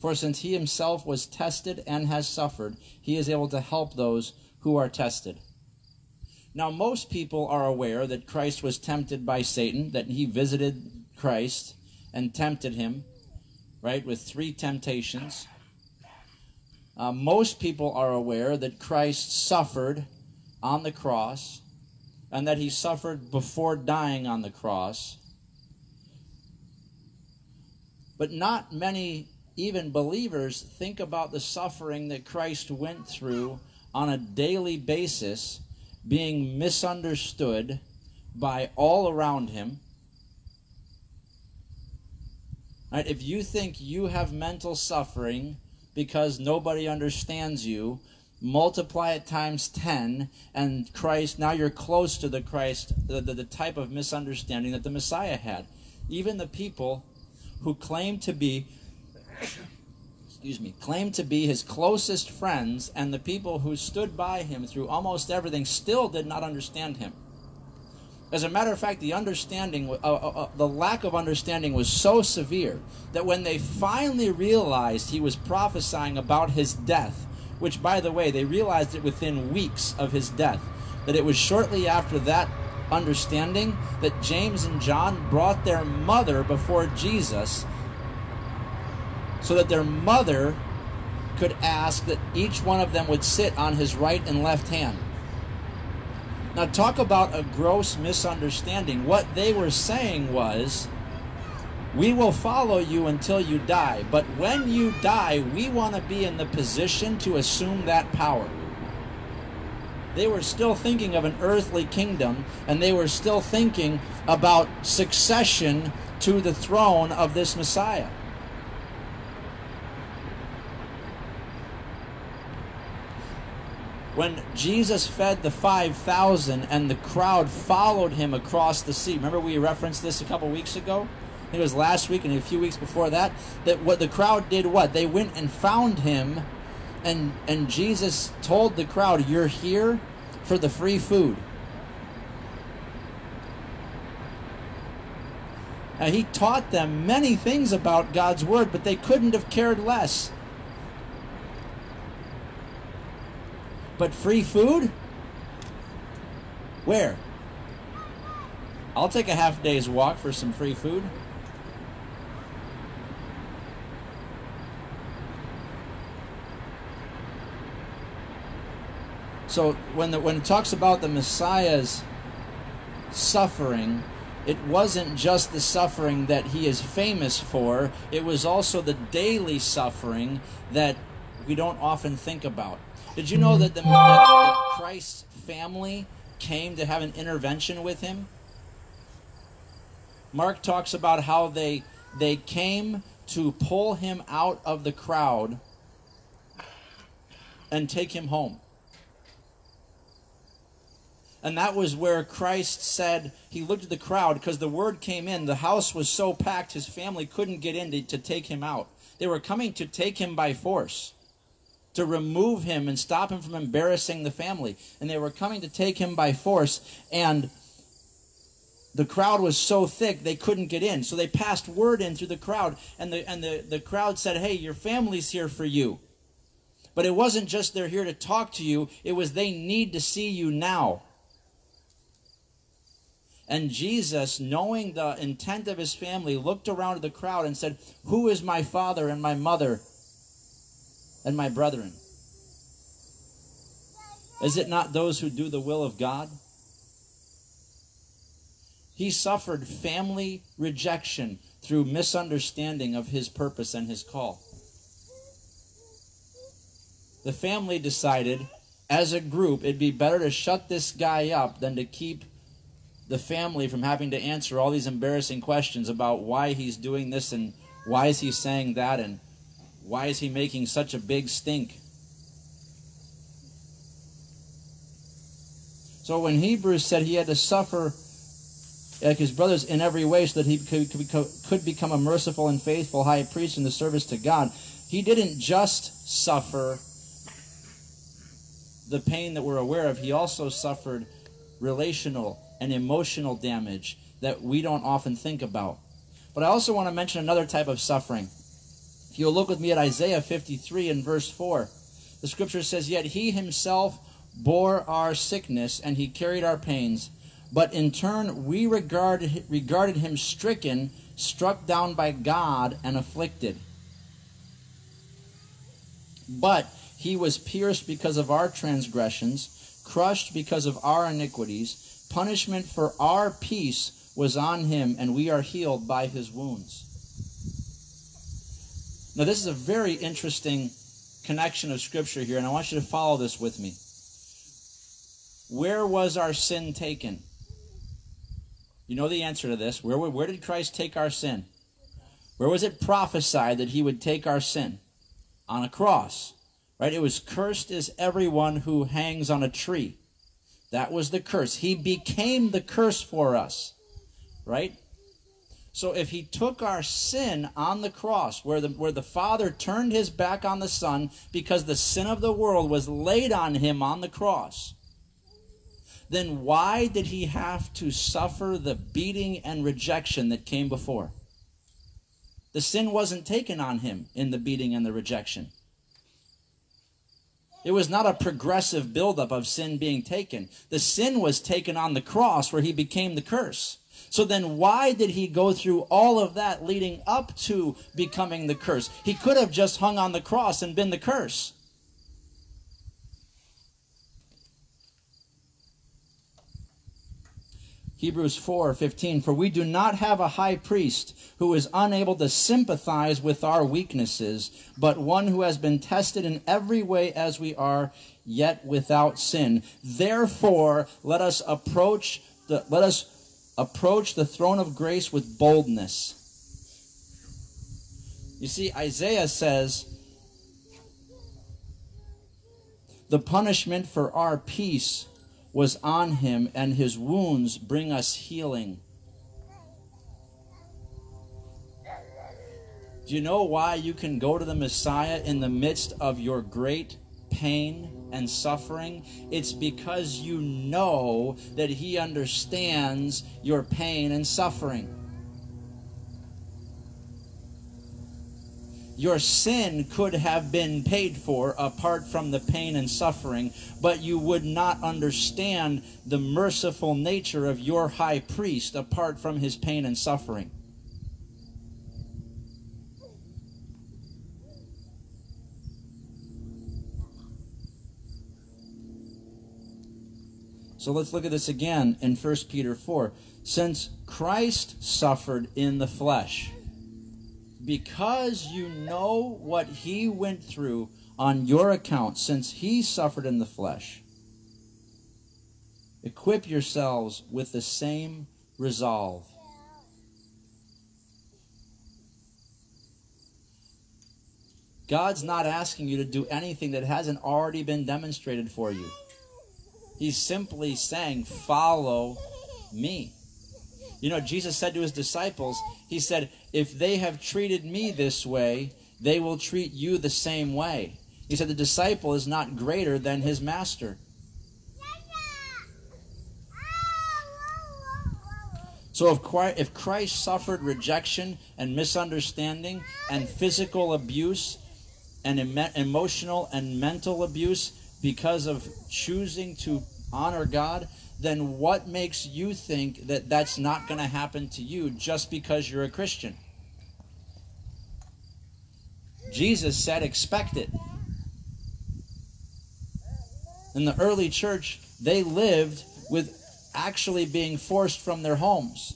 For since he himself was tested and has suffered, he is able to help those who are tested. Now, most people are aware that Christ was tempted by Satan, that he visited Christ and tempted him, right, with three temptations. Uh, most people are aware that Christ suffered on the cross and that he suffered before dying on the cross. But not many, even believers, think about the suffering that Christ went through on a daily basis being misunderstood by all around him. Right? If you think you have mental suffering because nobody understands you, multiply it times 10 and Christ now you're close to the Christ the, the, the type of misunderstanding that the Messiah had. Even the people who claim to be excuse me, claimed to be his closest friends, and the people who stood by him through almost everything still did not understand him. As a matter of fact, the understanding, uh, uh, uh, the lack of understanding was so severe that when they finally realized he was prophesying about his death, which, by the way, they realized it within weeks of his death, that it was shortly after that understanding that James and John brought their mother before Jesus so that their mother could ask that each one of them would sit on his right and left hand. Now, talk about a gross misunderstanding. What they were saying was, We will follow you until you die, but when you die, we want to be in the position to assume that power. They were still thinking of an earthly kingdom, and they were still thinking about succession to the throne of this Messiah. When Jesus fed the 5,000 and the crowd followed him across the sea. Remember we referenced this a couple weeks ago? I think it was last week and a few weeks before that. That what the crowd did what? They went and found him and and Jesus told the crowd, "You're here for the free food." Now, he taught them many things about God's word, but they couldn't have cared less. But free food? Where? I'll take a half day's walk for some free food. So when the, when it talks about the Messiah's suffering, it wasn't just the suffering that he is famous for, it was also the daily suffering that we don't often think about. Did you know that, the, that, Christ's family came to have an intervention with him? Mark talks about how they they came to pull him out of the crowd and take him home. And that was where Christ said, he looked at the crowd because the word came in. The house was so packed, his family couldn't get in to, to take him out. They were coming to take him by force, to remove him and stop him from embarrassing the family. And they were coming to take him by force. And the crowd was so thick they couldn't get in. So they passed word in through the crowd. And the, and the, the crowd said, Hey, your family's here for you. But it wasn't just they're here to talk to you, it was they need to see you now. And Jesus, knowing the intent of his family, looked around at the crowd and said, Who is my father and my mother and my brethren? Is it not those who do the will of God? He suffered family rejection through misunderstanding of his purpose and his call. The family decided, as a group, it'd be better to shut this guy up than to keep the family from having to answer all these embarrassing questions about why he's doing this and why is he saying that and why is he making such a big stink. So when Hebrews said he had to suffer like his brothers in every way so that he could, become a merciful and faithful high priest in the service to God, he didn't just suffer the pain that we're aware of, he also suffered relational and emotional damage that we don't often think about. But I also want to mention another type of suffering. You'll look with me at Isaiah 53 and verse 4, the scripture says, Yet he himself bore our sickness and he carried our pains. But in turn, we regarded him stricken, struck down by God, and afflicted. But he was pierced because of our transgressions, crushed because of our iniquities. Punishment for our peace was on him, and we are healed by his wounds. Now, this is a very interesting connection of Scripture here, and I want you to follow this with me. Where was our sin taken? You know the answer to this. Where, where did Christ take our sin? Where was it prophesied that he would take our sin? On a cross. Right? It was cursed is everyone who hangs on a tree. That was the curse. He became the curse for us. Right? So if he took our sin on the cross, where the, where the Father turned his back on the Son because the sin of the world was laid on him on the cross, then why did he have to suffer the beating and rejection that came before? The sin wasn't taken on him in the beating and the rejection. It was not a progressive buildup of sin being taken. The sin was taken on the cross where he became the curse. So then why did he go through all of that leading up to becoming the curse? He could have just hung on the cross and been the curse. Hebrews 4:15 For we do not have a high priest who is unable to sympathize with our weaknesses, but one who has been tested in every way as we are, yet without sin. Therefore, let us approach the let us approach the throne of grace with boldness. You see, Isaiah says The punishment for our peace was on him, and his wounds bring us healing. Do you know why you can go to the Messiah in the midst of your great pain and suffering? It's because you know that He understands your pain and suffering. Your sin could have been paid for apart from the pain and suffering, but you would not understand the merciful nature of your high priest apart from his pain and suffering. So let's look at this again in 1 Peter 4. Since Christ suffered in the flesh, because you know what he went through on your account, since he suffered in the flesh, equip yourselves with the same resolve. God's not asking you to do anything that hasn't already been demonstrated for you. He's simply saying, Follow me. You know, Jesus said to his disciples, He said, If they have treated me this way, they will treat you the same way. He said, The disciple is not greater than his master. So if Christ, if Christ suffered rejection and misunderstanding and physical abuse and emotional and mental abuse because of choosing to honor God, then what makes you think that that's not going to happen to you just because you're a Christian? Jesus said, expect it. In the early church, they lived with actually being forced from their homes.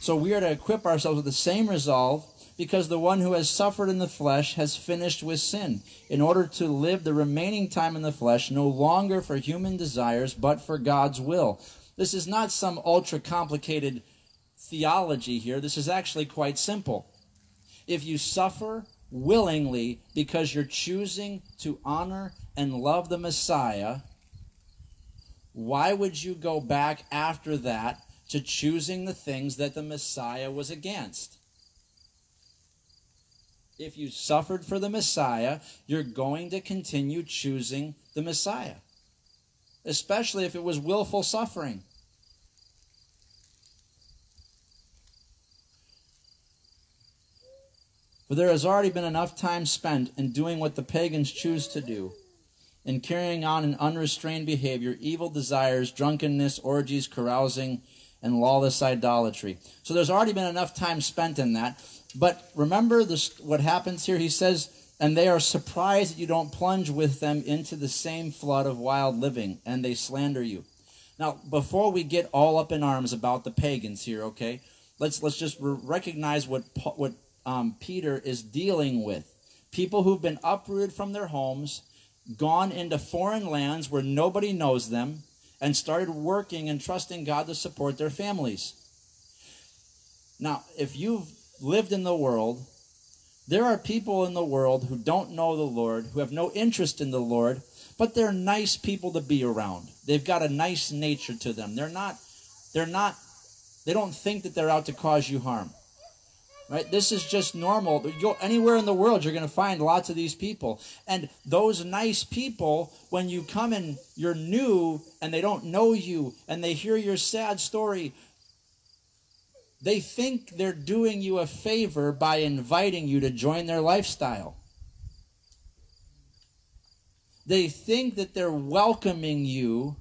So we are to equip ourselves with the same resolve because the one who has suffered in the flesh has finished with sin, in order to live the remaining time in the flesh no longer for human desires, but for God's will. This is not some ultra complicated theology here. This is actually quite simple. If you suffer willingly because you're choosing to honor and love the Messiah, why would you go back after that to choosing the things that the Messiah was against? If you suffered for the Messiah, you're going to continue choosing the Messiah, especially if it was willful suffering. For there has already been enough time spent in doing what the pagans choose to do in carrying on an unrestrained behavior, evil desires, drunkenness, orgies, carousing, and lawless idolatry. So there's already been enough time spent in that. But remember this, what happens here? He says, and they are surprised that you don't plunge with them into the same flood of wild living, and they slander you. Now, before we get all up in arms about the pagans here, okay, let's let's just recognize what what um, Peter is dealing with. People who've been uprooted from their homes, gone into foreign lands where nobody knows them, and started working and trusting God to support their families. Now, if you've lived in the world, there are people in the world who don't know the Lord, who have no interest in the Lord, but they're nice people to be around. They've got a nice nature to them. They're not, they're not, they don't think that they're out to cause you harm. Right? This is just normal. You go anywhere in the world, you're going to find lots of these people. And those nice people, when you come and you're new and they don't know you and they hear your sad story, they think they're doing you a favor by inviting you to join their lifestyle. They think that they're welcoming you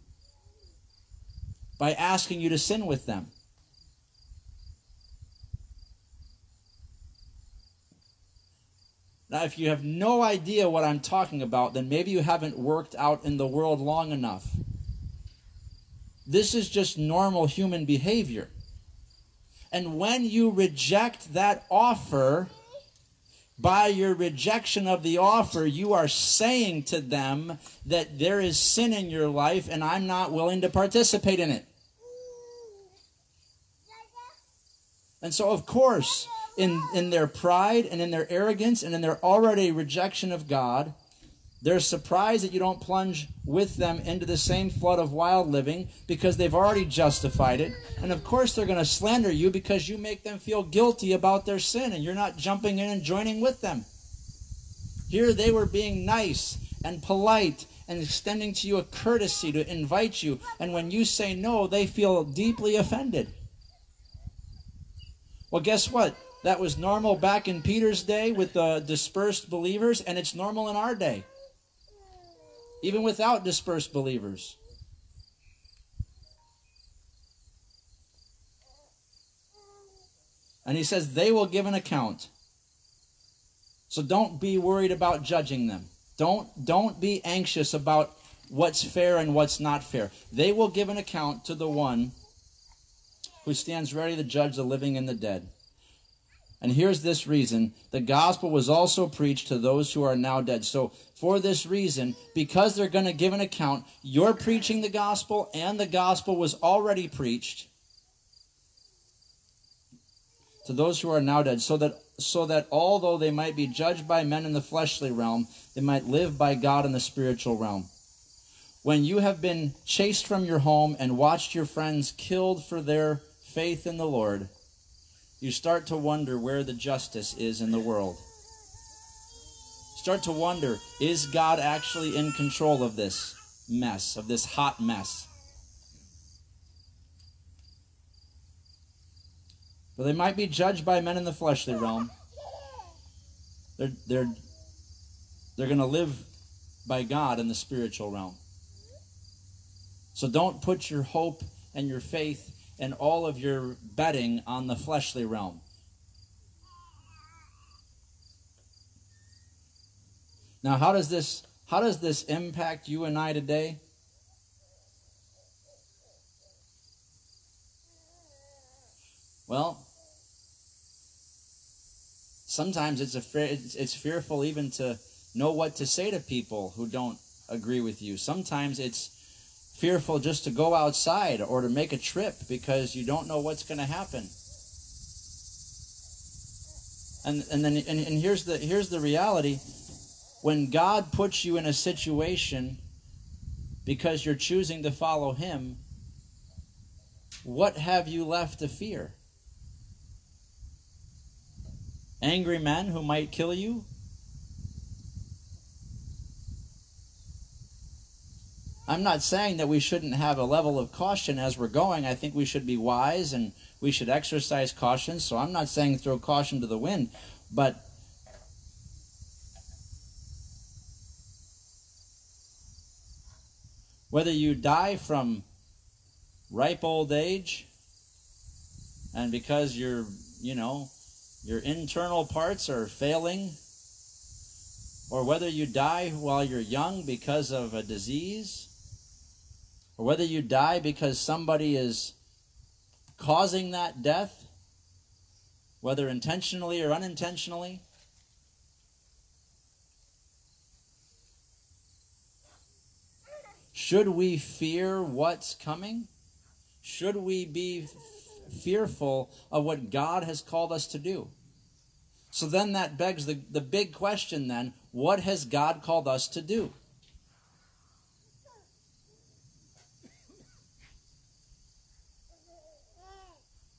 by asking you to sin with them. Now, if you have no idea what I'm talking about, then maybe you haven't worked out in the world long enough. This is just normal human behavior. And when you reject that offer, by your rejection of the offer, you are saying to them that there is sin in your life and I'm not willing to participate in it. And so, of course, in, in their pride and in their arrogance and in their already rejection of God, They're surprised that you don't plunge with them into the same flood of wild living because they've already justified it. And of course, they're going to slander you because you make them feel guilty about their sin and you're not jumping in and joining with them. Here they were being nice and polite and extending to you a courtesy to invite you. And when you say no, they feel deeply offended. Well, guess what? That was normal back in Peter's day with the dispersed believers, and it's normal in our day even without dispersed believers. And he says they will give an account. So don't be worried about judging them. Don't don't be anxious about what's fair and what's not fair. They will give an account to the one who stands ready to judge the living and the dead. And here's this reason the gospel was also preached to those who are now dead. So, for this reason, because they're going to give an account, you're preaching the gospel, and the gospel was already preached to those who are now dead, so that so that although they might be judged by men in the fleshly realm, they might live by God in the spiritual realm. When you have been chased from your home and watched your friends killed for their faith in the Lord, you start to wonder where the justice is in the world. Start to wonder is God actually in control of this mess, of this hot mess? But they might be judged by men in the fleshly realm. They're, they're, they're going to live by God in the spiritual realm. So don't put your hope and your faith and all of your betting on the fleshly realm. Now, how does this how does this impact you and I today? Well, sometimes it's a it's fearful even to know what to say to people who don't agree with you. Sometimes it's fearful just to go outside or to make a trip because you don't know what's going to happen. And and then and, and here's the here's the reality when God puts you in a situation because you're choosing to follow him what have you left to fear? Angry men who might kill you? I'm not saying that we shouldn't have a level of caution as we're going. I think we should be wise and we should exercise caution. So I'm not saying throw caution to the wind, but whether you die from ripe old age and because your, you know, your internal parts are failing, or whether you die while you're young because of a disease, or whether you die because somebody is causing that death, whether intentionally or unintentionally. Should we fear what's coming? Should we be f- fearful of what God has called us to do? So then that begs the, the big question then what has God called us to do?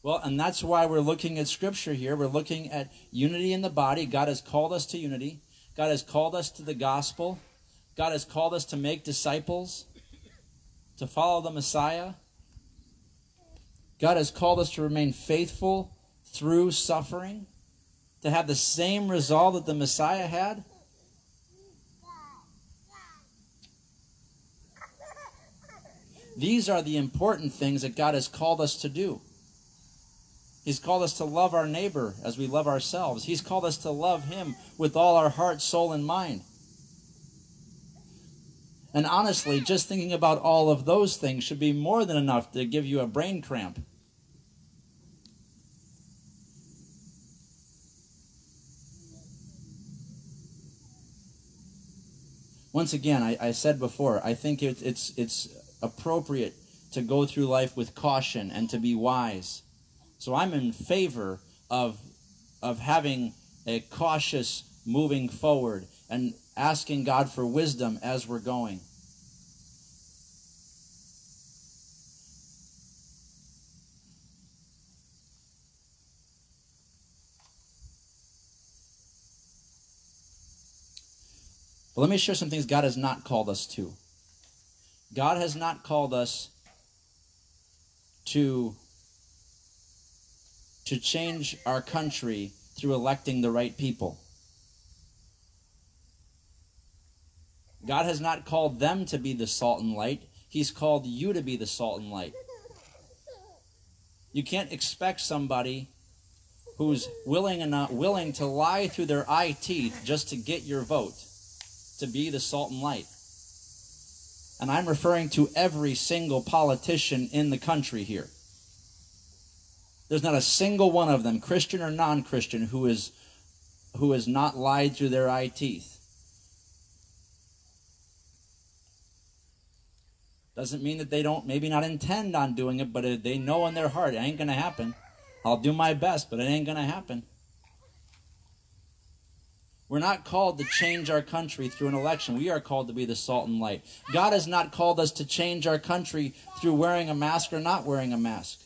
Well, and that's why we're looking at Scripture here. We're looking at unity in the body. God has called us to unity, God has called us to the gospel, God has called us to make disciples, to follow the Messiah. God has called us to remain faithful through suffering, to have the same resolve that the Messiah had. These are the important things that God has called us to do. He's called us to love our neighbor as we love ourselves. He's called us to love him with all our heart, soul, and mind. And honestly, just thinking about all of those things should be more than enough to give you a brain cramp. Once again, I, I said before, I think it, it's, it's appropriate to go through life with caution and to be wise. So I'm in favor of, of having a cautious moving forward and asking God for wisdom as we're going. But let me share some things God has not called us to. God has not called us to to change our country through electing the right people. God has not called them to be the salt and light. He's called you to be the salt and light. You can't expect somebody who's willing and not willing to lie through their eye teeth just to get your vote to be the salt and light. And I'm referring to every single politician in the country here. There's not a single one of them, Christian or non-Christian, who is who has not lied through their eye teeth. Doesn't mean that they don't maybe not intend on doing it, but they know in their heart it ain't going to happen. I'll do my best, but it ain't going to happen. We're not called to change our country through an election. We are called to be the salt and light. God has not called us to change our country through wearing a mask or not wearing a mask.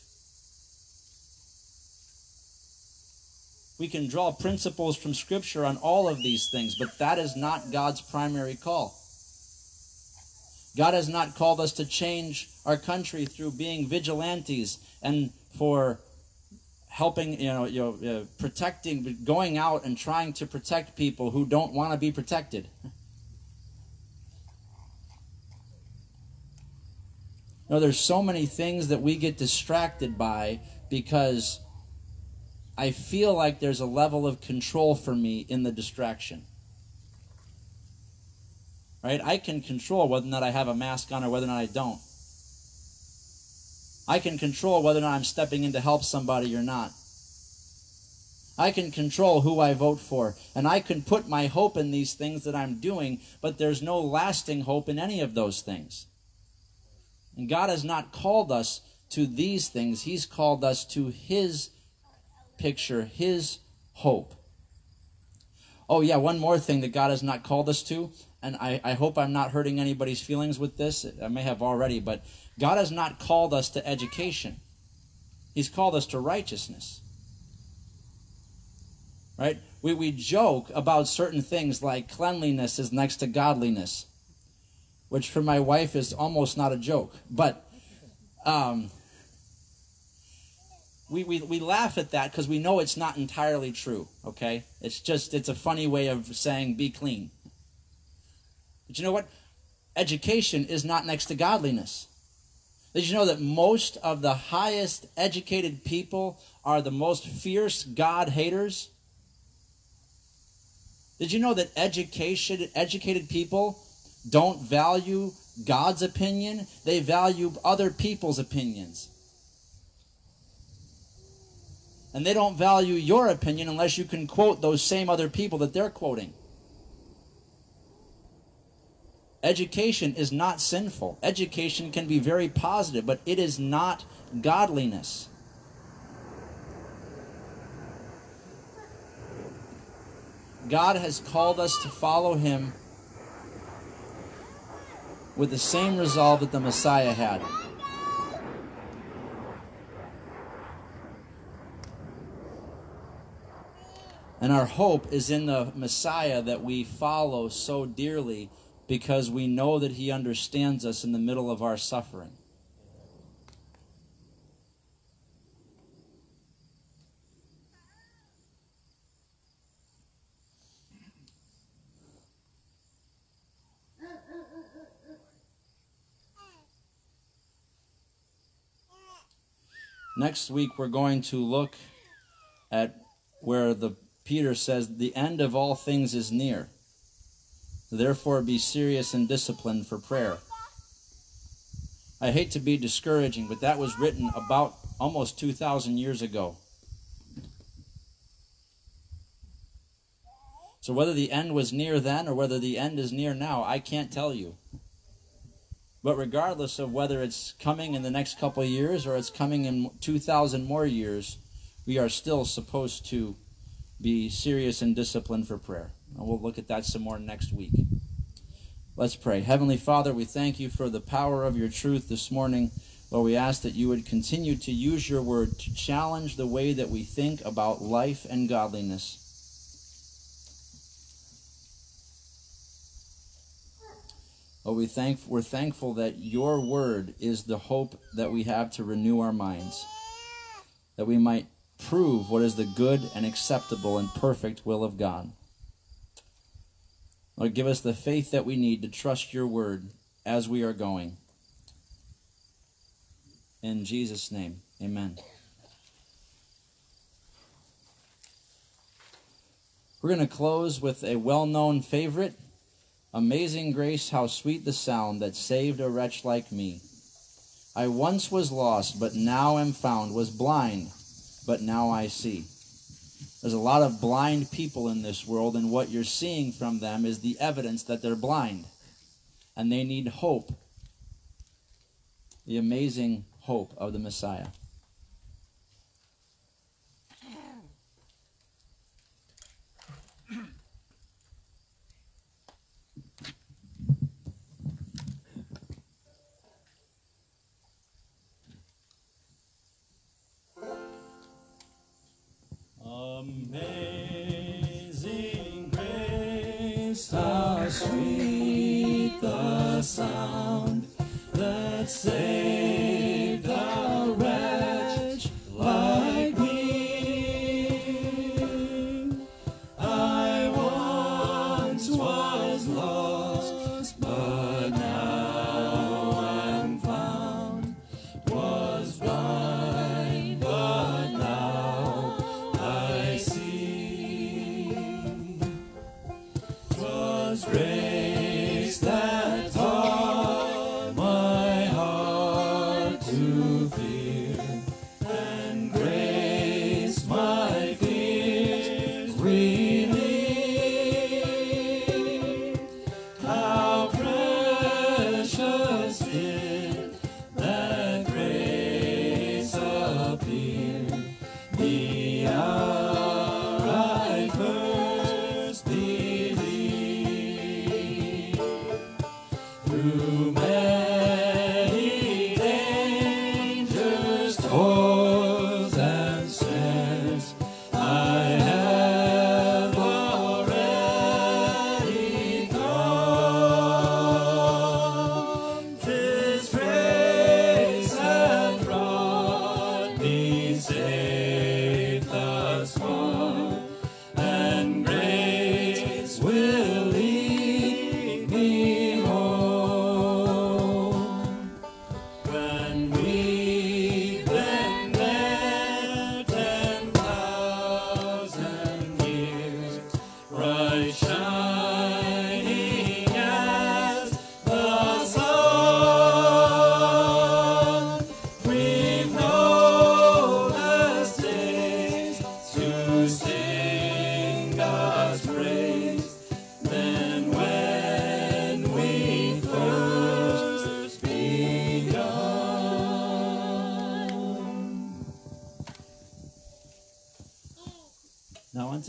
We can draw principles from Scripture on all of these things, but that is not God's primary call. God has not called us to change our country through being vigilantes and for helping, you know, you know uh, protecting, going out and trying to protect people who don't want to be protected. You know, there's so many things that we get distracted by because I feel like there's a level of control for me in the distraction. Right? I can control whether or not I have a mask on or whether or not I don't. I can control whether or not I'm stepping in to help somebody or not. I can control who I vote for. And I can put my hope in these things that I'm doing, but there's no lasting hope in any of those things. And God has not called us to these things, He's called us to His picture, His hope. Oh, yeah, one more thing that God has not called us to, and I, I hope I'm not hurting anybody's feelings with this. I may have already, but God has not called us to education, He's called us to righteousness. Right? We, we joke about certain things like cleanliness is next to godliness, which for my wife is almost not a joke. But um, we, we, we laugh at that because we know it's not entirely true, okay? It's just, it's a funny way of saying be clean. But you know what? Education is not next to godliness. Did you know that most of the highest educated people are the most fierce God haters? Did you know that education, educated people don't value God's opinion? They value other people's opinions. And they don't value your opinion unless you can quote those same other people that they're quoting. Education is not sinful. Education can be very positive, but it is not godliness. God has called us to follow him with the same resolve that the Messiah had. And our hope is in the Messiah that we follow so dearly because we know that he understands us in the middle of our suffering. Next week, we're going to look at where the Peter says, The end of all things is near. Therefore, be serious and disciplined for prayer. I hate to be discouraging, but that was written about almost 2,000 years ago. So, whether the end was near then or whether the end is near now, I can't tell you. But regardless of whether it's coming in the next couple years or it's coming in 2,000 more years, we are still supposed to be serious and disciplined for prayer. And we'll look at that some more next week. Let's pray. Heavenly Father, we thank you for the power of your truth this morning. Lord, we ask that you would continue to use your word to challenge the way that we think about life and godliness. Oh, we thank, we're thankful that your word is the hope that we have to renew our minds, that we might prove what is the good and acceptable and perfect will of God. Lord, give us the faith that we need to trust your word as we are going. In Jesus' name, amen. We're going to close with a well known favorite Amazing grace, how sweet the sound that saved a wretch like me. I once was lost, but now am found, was blind, but now I see. There's a lot of blind people in this world, and what you're seeing from them is the evidence that they're blind. And they need hope. The amazing hope of the Messiah. Amazing grace, how sweet the sound that saved a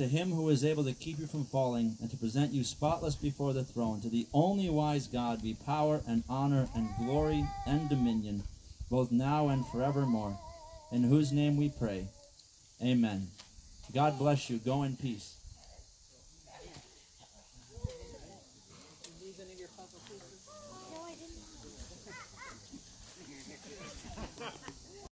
Unto him who is able to keep you from falling and to present you spotless before the throne, to the only wise God be power and honor and glory and dominion, both now and forevermore, in whose name we pray. Amen. God bless you. Go in peace.